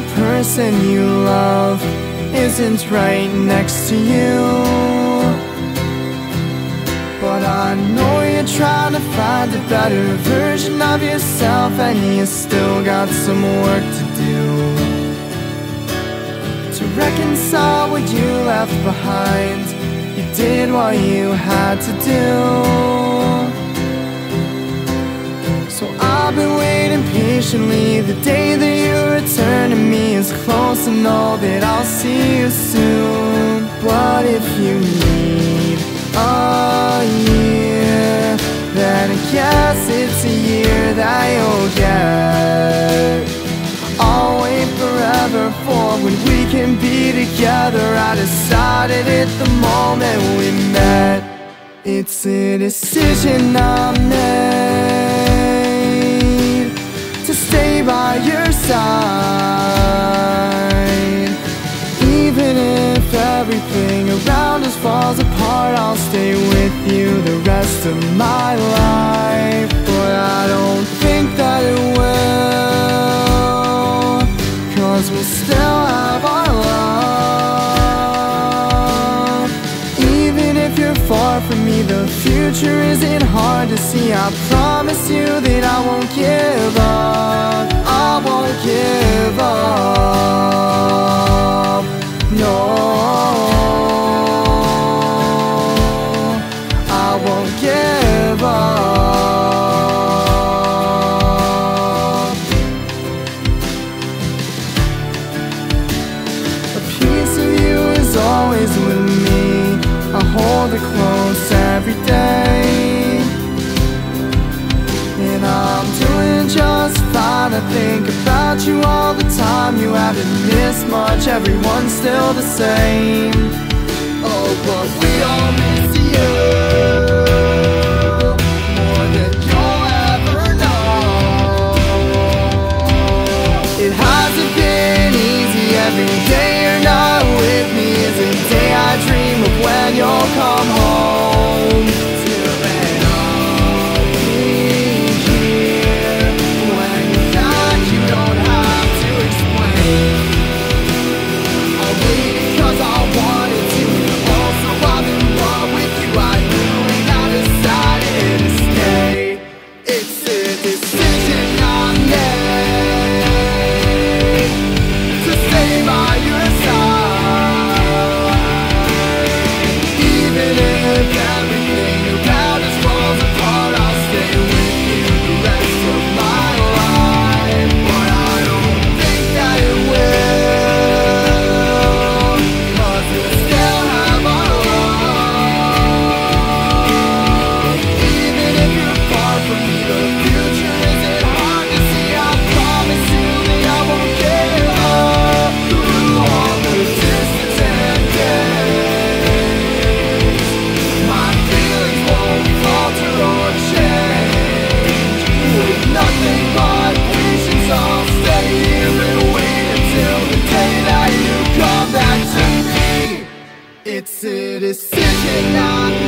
the person you love isn't right next to you. But I know you're trying to find a better version of yourself, and you still got some work to do to reconcile what you left behind. You did what you had to do. So I've been waiting patiently. The day that you to know that I'll see you soon. But if you need a year, then I guess it's a year that you'll get. I'll wait forever for when we can be together. I decided it the moment we met. It's a decision I made to stay by your side. Falls apart, I'll stay with you the rest of my life. But I don't think that it will, cause we'll still have our love. Even if you're far from me, the future isn't hard to see. I promise you that I won't give up. I won't give always with me. I hold it close every day. And I'm doing just fine. I think about you all the time. You haven't missed much, everyone's still the same. Oh, but we all It's a decision I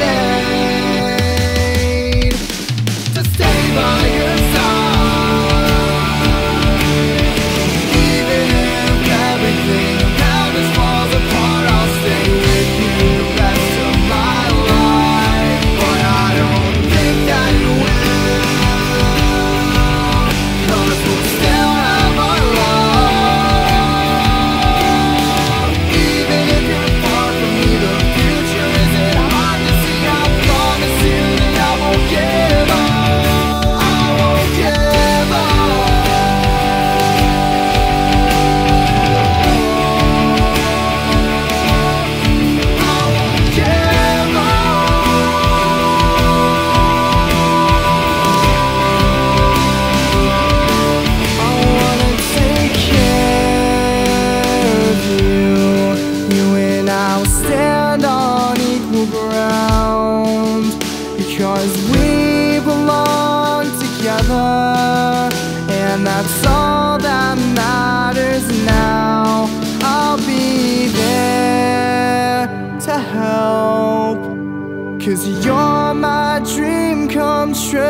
Cause you're my dream come true.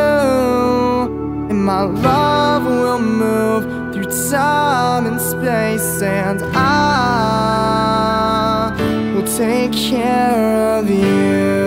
And my love will move through time and space. And I will take care of you.